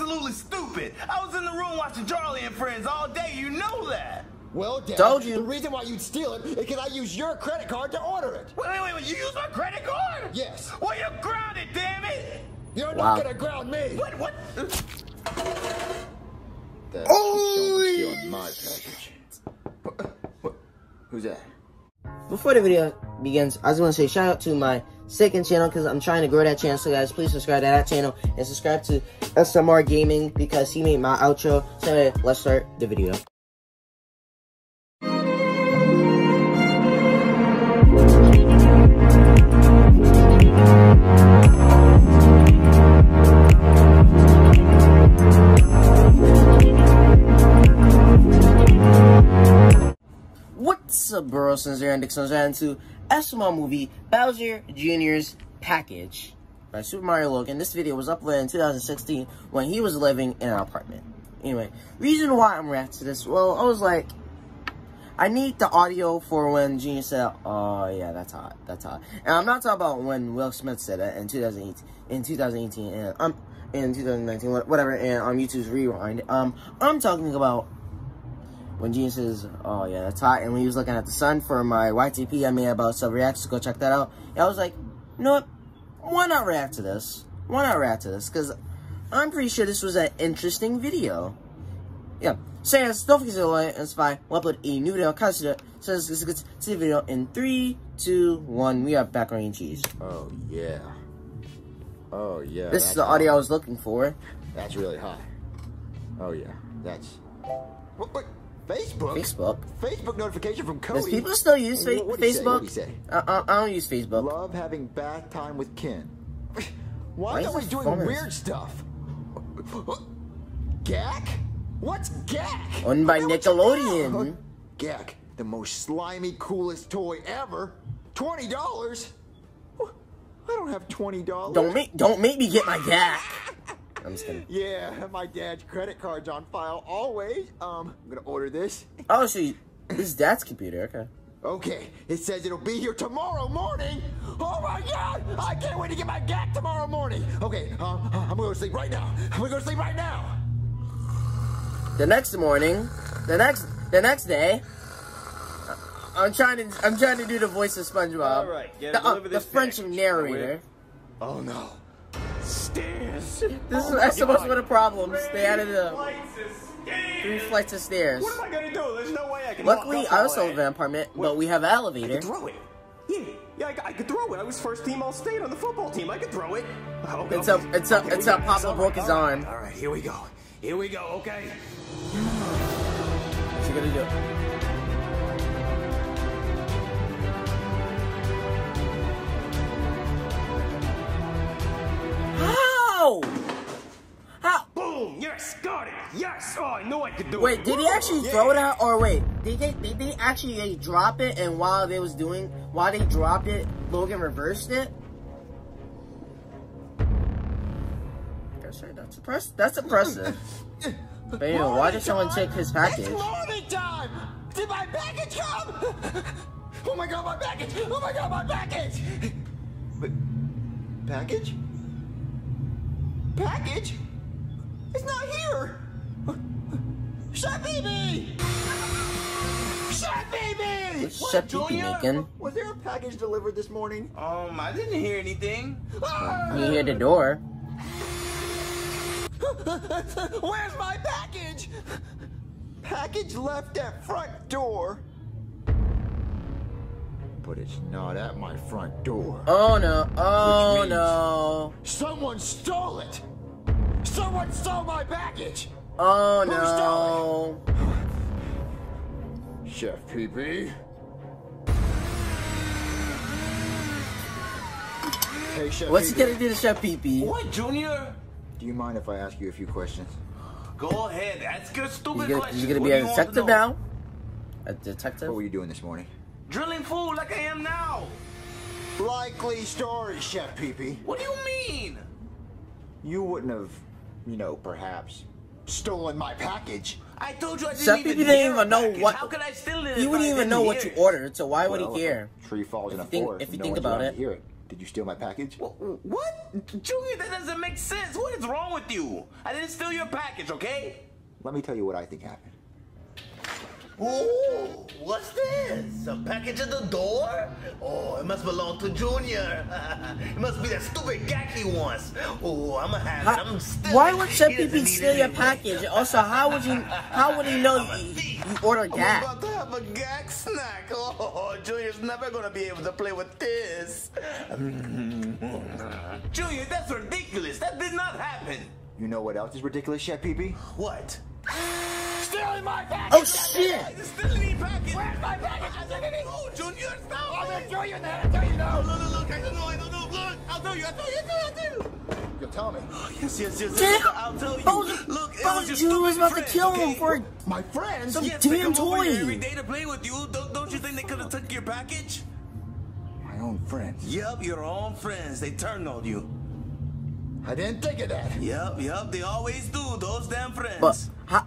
absolutely stupid. I was in the room watching Charlie and Friends all day. You know that. Well, Dad, Told you. the reason why you'd steal it is because I used your credit card to order it. Wait, wait, wait, wait. You used my credit card? Yes. Well, you're grounded, damn it. You're Wow. not gonna ground me. What? What? That's Oh! my package. What- what- Who's that? Before the video begins, I just want to say shout out to my second channel because I'm trying to grow that channel. So guys, please subscribe to that channel and subscribe to SMR Gaming because he made my outro. So let's start the video. What's up, Burrowsons and Dixons and to SML movie Bowser Jr.'s Package by Super Mario Logan. This video was uploaded in 2016 when he was living in an apartment. Anyway, reason why I'm reacting to this, well, I was like, I need the audio for when Genius said, "Oh yeah, that's hot, that's hot." And I'm not talking about when Will Smith said that in 2018, in 2018, and um, in 2019, whatever, and on YouTube's Rewind. Um, I'm talking about when Genius says, "Oh yeah, that's hot," and when he was looking at the sun for my YTP I made about sub reacts, to go check that out. And I was like, you know what? Why not react to this? Why not react to this? Because I'm pretty sure this was an interesting video. Yeah. Says, don't forget to like and subscribe. We'll upload a new video. Consider says this is good see the video in three, two, one. We have macaroni and cheese. Oh yeah. Oh yeah. This is the hot. audio I was looking for. That's really hot. Oh yeah. That's. Facebook. Facebook. Facebook notification from Cody. Does people still use fa- say? Facebook? Say? I, I, I don't use Facebook. Love having bath time with Ken. Why, Why is is always doing weird stuff? Gak? What's Gak? Owned by what Nickelodeon. Gak, the most slimy, coolest toy ever. Twenty dollars? I don't have twenty dollars. Don't make don't make me get my Gak. I'm just kidding. Yeah, my dad's credit card's on file always. Um, I'm gonna order this. Oh, so you, this is Dad's computer. Okay. Okay, it says it'll be here tomorrow morning. Oh my god! I can't wait to get my Gak tomorrow morning. Okay, um, I'm gonna go to sleep right now. I'm gonna go to sleep right now. The next morning, the next the next day, I- I'm trying to I'm trying to do the voice of SpongeBob. All right, yeah, the, uh, deliver the French narrator. Oh no. Stairs. This is Oh that's my supposed to be the problems. They added a Flights three flights of stairs. What am I gonna do? There's no way I can. Luckily, I also live in an apartment, but we have an I elevator. throw it. Yeah, yeah, I, I could throw it. I was first team all state on the football team. I could throw it. Oh, Okay, It's up- it's up- Okay, it's up. Papa broke his all right, arm. All right, here we go. Here we go. Okay. What's he gonna do? Yes. Oh, I knew I could do it. Wait, did he actually Yeah. throw it out, or wait, did they did they actually like, drop it? And while they was doing, while they dropped it, Logan reversed it. That's right. That's impressive. That's impressive. But anyway, why did someone time. take his package? It's morning time. Did my package come? Oh my god, my package! Oh my god, my package! But package? Package? It's not here. Chef Baby! Chef Baby! What's What, Chef Pee Pee making? Was there a package delivered this morning? Um, I didn't hear anything. Ah! You hear the door. Where's my package? Package left at front door. But it's not at my front door. Oh no! Oh no! Someone stole it! Someone stole my package! Oh Who no! Chef Pee Pee. Hey, Chef What's he gonna do to Chef Pee Pee? What, Junior? Do you mind if I ask you a few questions? Go ahead. Ask your stupid He's gonna, questions. he's gonna be do a you to detective now? A detective? What were you doing this morning? Drilling food like I am now. Likely story, Chef Pee Pee. What do you mean? You wouldn't have, you know, perhaps stolen my package. I told you I didn't Chef even Pee Pee didn't even know package. what- How could I steal it? He wouldn't even know what you ordered, so why would Well, he care? tree falls in a If you think- forest if you no think about it. to hear it. Did you steal my package? Wh- What? Junior, that doesn't make sense. What is wrong with you? I didn't steal your package, okay? Let me tell you what I think happened. Ooh, what's this? A package at the door? Oh, it must belong to Junior. it must be that stupid Gak he wants. Oh, I'm gonna have it. I'm still. why would Chef Pee steal your package? Also, how would you? How would he know you, you ordered I'm about to have a Gak snack. Oh, Junior's never gonna be able to play with this. Junior, that's ridiculous. That did not happen. You know what else is ridiculous, Chef Pee Pee? What? My package! Oh shit! It's still the package. Where's my package? Oh, Junior, stop! I'm gonna show you that! I'll tell you now! Look, look, look, I don't know, I don't know. Look, I'll tell you, I'll tell you, I'll tell you, I'll tell you. You'll tell me. Yes, yes, yes, Damn! yes. I'll tell you. Bowser, Look, it was your Jr. was about to friends, kill him okay? for My friends? some Yes, damn here every toy. day to play with you. Don't, don't you think they could have took your package? My own friends. Yup, your own friends. They turned on you. I didn't think of that. Yup, yup, they always do. Those damn friends. But how,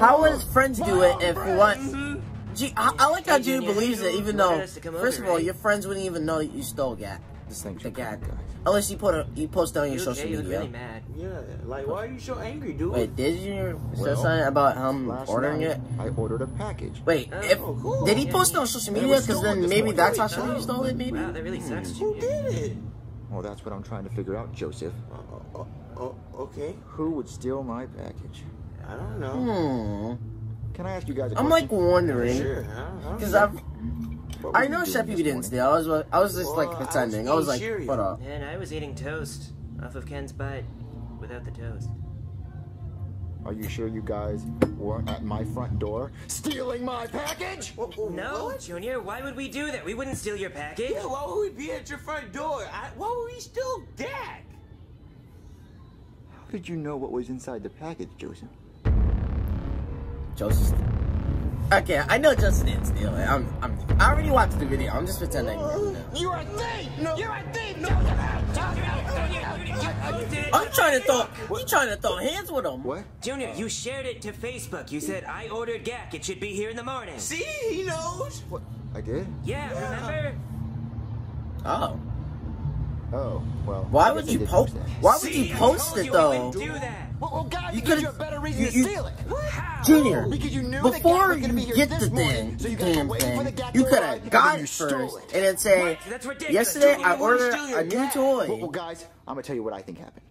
how would his friends do it if what? Mhm. Gee, I, I like how Hey, Junior Junior, believes you it, even though us to come first of all, your friends wouldn't even know that you stole gas. This thing's The your Gak, guys. unless you put a you post it on your You social okay? You look media. really mad. Yeah, like, why are you so angry, dude? Wait, did you say Well, something about him ordering night, it? I ordered a package. Wait, Oh, if cool. did he Yeah, post it on social media? Because then maybe that's how Wait, somebody stole it. Maybe. Wow, that really sucks, Who did it? Well, that's what I'm trying to figure out, Joseph. Oh, oh, oh, okay. Who would steal my package? I don't know. Hmm. Can I ask you guys I'm like wondering Sure. I don't, I don't because. I've I know doing Chef this didn't morning? steal. I was I was just like Well, I was pretending. I was, like, cereal. what up? And I was eating toast off of Ken's butt without the toast. Are you sure you guys weren't at my front door stealing my package? No, Junior, why would we do that? We wouldn't steal your package. Yeah, why would we be at your front door? I, why would we still Gak? How did you know what was inside the package, Joseph? Joseph. Okay, I know Justin didn't steal it. I'm, I'm, I already watched the video. I'm just pretending. You're a thief! No. You're a thief! I'm trying to throw. You trying to throw hands with him? What? Junior, you shared it to Facebook. You said, I ordered Gak. It should be here in the morning. See, he knows. What? I did? Yeah, remember? Oh. Oh, well. Why would you post? that. Why would See, you I post told it though? We wouldn't do that. Well, well God, You you gives could've- a better reason you- to steal it. How? Junior, Because you knew before Gak be you here get the morning, thing, so you damn waiting for the thing, you could have got then it first it. and then say, What? That's ridiculous, yesterday Junior. I ordered a new cat. toy. Well, well, guys, I'm gonna tell you what I think happened.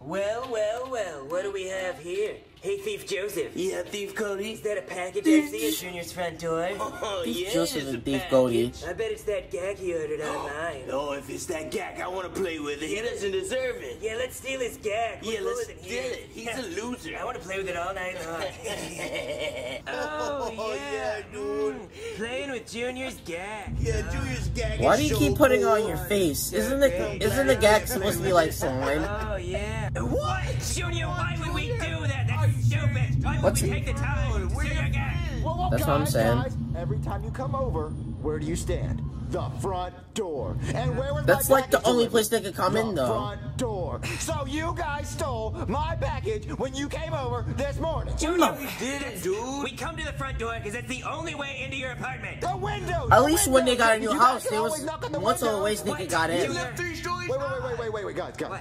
Well, well, well, what do we have here? Hey, Thief Joseph. Yeah, Thief Cody. Is that a package I see at Junior's front door? Oh, Thief yeah, Joseph and Thief package. Goldie. I bet it's that Gak he ordered online. Oh, if it's that Gak, I want to play with it. He doesn't deserve it. Yeah, let's steal his Gak. We're Yeah, let's steal he it. He's a loser. I want to play with it all night long. oh, Oh, yeah, dude. Hmm. Playing with Junior's Gak. Yeah, Junior's Gak Why is do you so keep putting it on your face? Isn't the isn't the Gak supposed to be like slime? Oh, yeah. What? Junior, why would we do that? That's stupid. Why would What's we he- take the time to steal your Gak? Well, well, That's guys, what I'm saying. Guys, every time you come over, where do you stand? The front door. And where was That's like the only place they could come the in, though. front door. So you guys stole my package when you came over this morning. Hmm. No. We did it, dude. We come to the front door because it's the only way into your apartment. The windows. At the least when they got a new You house, guys there was always knock the once of the ways they could got You in. left three stories Wait, wait, wait, wait, wait, wait, wait, guys, guys. What?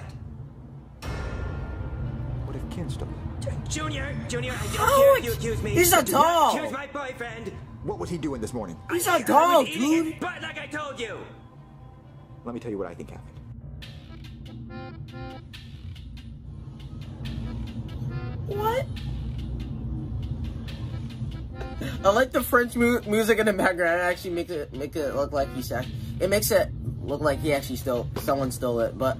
What if Ken stole it? Junior, Junior, I don't How care if you accuse me. He's a Do not dog. Accuse my boyfriend. What was he doing this morning? He's a was dog, dude. his butt like I told you. Let me tell you what I think happened. What? I like the French mu- music in the background. It actually makes it make it look like he's act- it makes it look like he actually stole someone stole it, but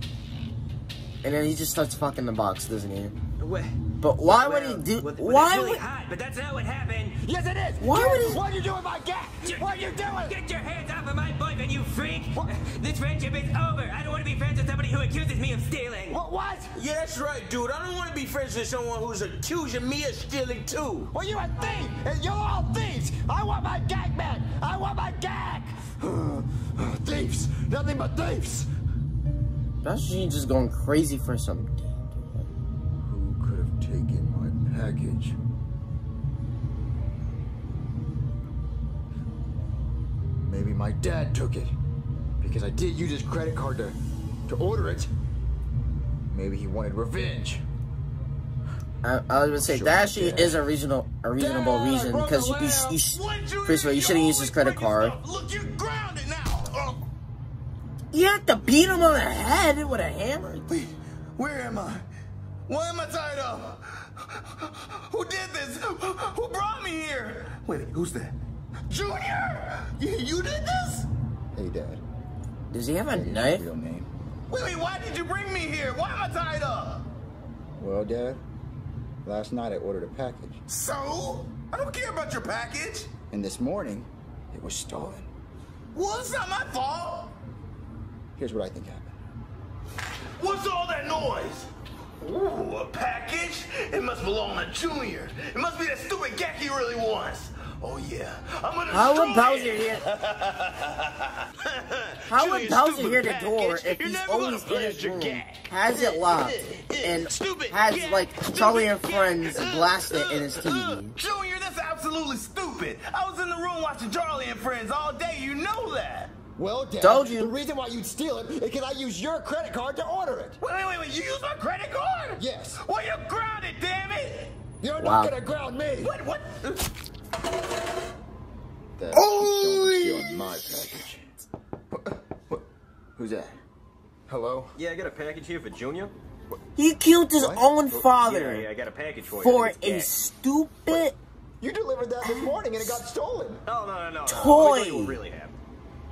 and then he just starts fucking the box, doesn't he? Well, But why would he do? well, well, why really would? hot, but that's not what happened. Yes, it is. Why Ken, would he- What are you doing, my Gak? What are you doing? Get your hands off of my boyfriend, you freak! What? This friendship is over. I don't want to be friends with somebody who accuses me of stealing. What? What? Yeah, that's right, dude. I don't want to be friends with someone who's accusing me of stealing too. Well, you're a thief, and you're all thieves. I want my Gak back. I want my Gak. thieves, nothing but thieves. That's she just going crazy for some. Package? Maybe my dad took it. Because I did use his credit card to, to order it. Maybe he wanted revenge. I, I was gonna say Sure, that actually Dad. is a reasonable a reasonable Dad, reason because you, you, you, Junior? first of all you shouldn't use his credit card. Look, you grounded now. Oh, You have to beat him on the head with a hammer. wait, where am I? Why am I tied up? Who did this? Who brought me here? Wait, who's that? Junior! You, you did this? Hey, Dad. Does he have a Your knife? Real name. Wait, wait, why did you bring me here? Why am I tied up? Well, Dad, last night I ordered a package. So? I don't care about your package. And this morning, it was stolen. Well, it's not my fault. Here's what I think happened. What's all that noise? Ooh, a package? It must belong to Junior. It must be that stupid he really wants. Oh yeah, I'm gonna How would Bowser it. hear? How would Bowser hear the door if You're he's always in his room, has it locked, and Stupid has like Charlie and. Friends Uh, blasted uh, in his uh, TV? Junior, that's absolutely stupid. I was in the room watching Charlie and Friends all day. You know that. Well, Dad, Told you. the reason why you'd steal it is because I used your credit card to order it. Wait, wait, wait, wait. You used my credit card? Yes. Well, you're grounded, damn it. You're Wow. not gonna ground me. What? What? Dad, Oh! my package. What, what, who's that? Hello? Yeah, I got a package here for Junior. He killed his What? own oh, father yeah, I got a package for you. for a it's stupid. You delivered that this morning and it got stolen. gas. No, no, no, no. no. Toy. Let me tell you what really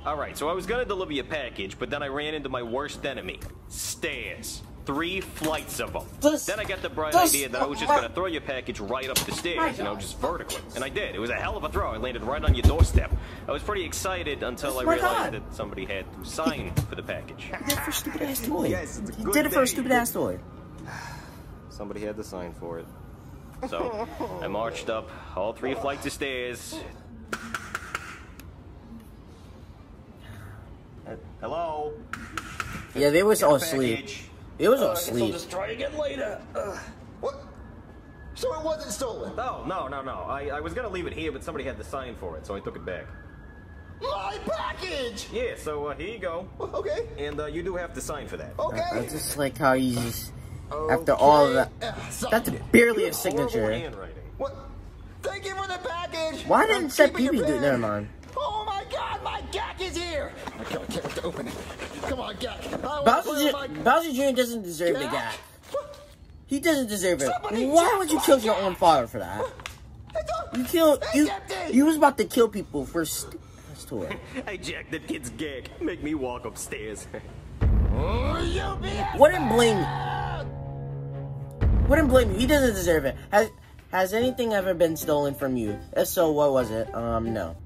happened. All right, so I was gonna deliver your package, but then I ran into my worst enemy, stairs. Three flights of them. This- then I got the bright idea that I was just gonna throw your package right up the stairs, you know, just vertically. And I did. It was a hell of a throw. I landed right on your doorstep. I was pretty excited until I realized God. that somebody had to sign for the package. He did it for a stupid ass toy. Yes, it's a he good did it for a stupid ass toy. Somebody had to sign for it. So I marched up all three flights of stairs. Hello. Yeah, they was all asleep. Package. It was Uh, all I guess I'll just try again later. Ugh. What? So it wasn't stolen. No, no, no, no. I, I was gonna leave it here, but somebody had the sign for it, so I took it back. My package! Yeah, so uh, here you go. Okay. And uh, you do have to sign for that. Okay. I just like how you just, after all of that, Uh, that's barely a signature. handwriting. What? Thank you for the package. Why didn't Seth keeping your Peepee do. Never mind. Here. I can't, I can't wait to open it. Come on, Gak. Bowser, Ju- my Bowser Jr. doesn't deserve the Gak. He doesn't deserve it. Somebody Why would you my kill your own father for that? You killed you. You was about to kill people for st- that's toy. I jacked that kid's Gak. Make me walk upstairs. Oh, you BS. Wouldn't blame you. Wouldn't blame you. He doesn't deserve it. Has Has anything ever been stolen from you? If so, what was it? Um, no.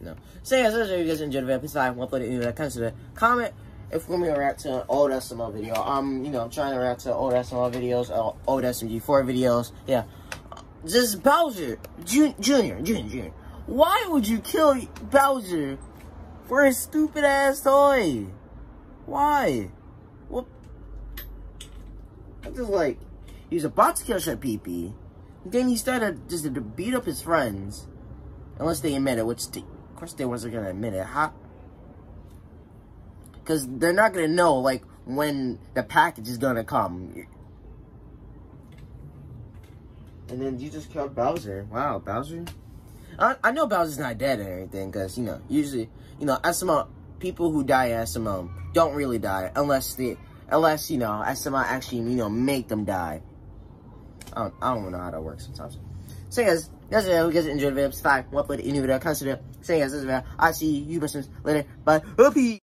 No. So yeah, so if you guys enjoyed the video, please like, one, it, that comes to the comment. If we're gonna react to an old SML video, um, you know, I'm trying to react to old SML videos, old SMG4 videos. Yeah. Just Bowser, Jun- Junior, Junior, Junior. Why would you kill Bowser for a stupid ass toy? Why? What? I'm just like, he was about to kill Chef Pee Then he started just to beat up his friends. Unless they admit it, which, of course, they wasn't gonna admit it. How? Because they're not gonna know, like, when the package is gonna come. And then you just killed Bowser. Wow, Bowser? I, I know Bowser's not dead or anything, because, you know, usually, you know, SML, people who die in SML don't really die, unless they, unless, you know, SML actually, you know, make them die. I don't, I don't know how that works sometimes. So, guys, that's it. Hope you guys enjoyed the video. Subscribe, one upload a new video. Consider. This is. I'll see you listeners later. Bye. Peace.